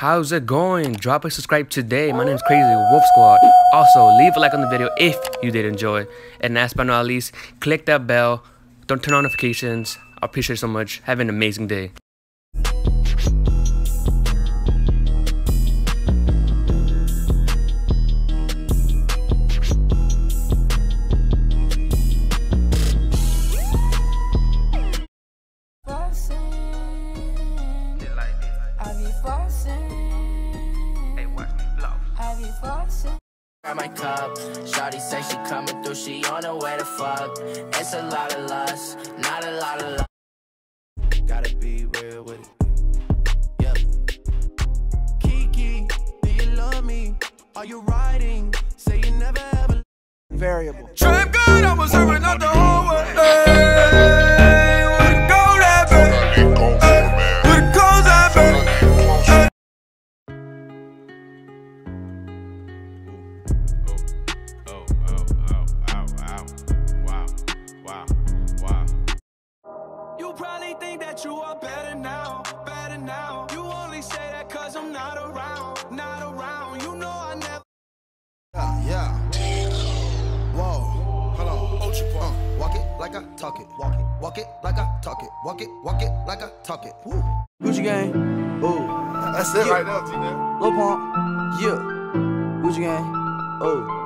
How's it going? Drop a subscribe today. My name is Crazy Wolf Squad. Also, leave a like on the video if you did enjoy. And last but not least, click that bell. Don't turn on notifications. I appreciate it so much. Have an amazing day. My cup. Shawty say she coming through, she on her way to fuck. It's a lot of lust, not a lot of love. Gotta be real with it. Yeah. Kiki, do you love me? Are you riding? Say you never ever. Variable. Trap good, I was serving up the whole that you are better now, better now. You only say that cause I'm not around, not around. You know I never. Yeah, yeah. Whoa, hold on. Uh, walk it like I talk it. Walk it, walk it like I talk it. Walk it, walk it like I talk it. Woo. Gucci gang. Ooh. That's it yeah. right now, T-Net. Lil Pump. Yeah. Gucci gang. Oh.